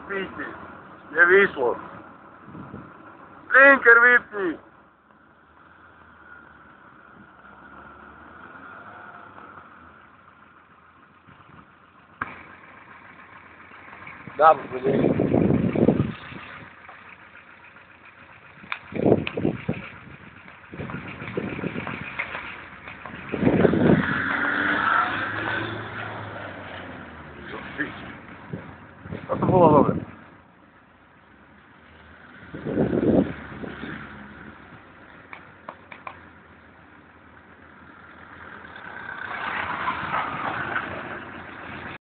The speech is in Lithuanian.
Odpiti. Nie wyszło. Linker wypnij. Dam, będzie. Thank you. Nasıl bulalım?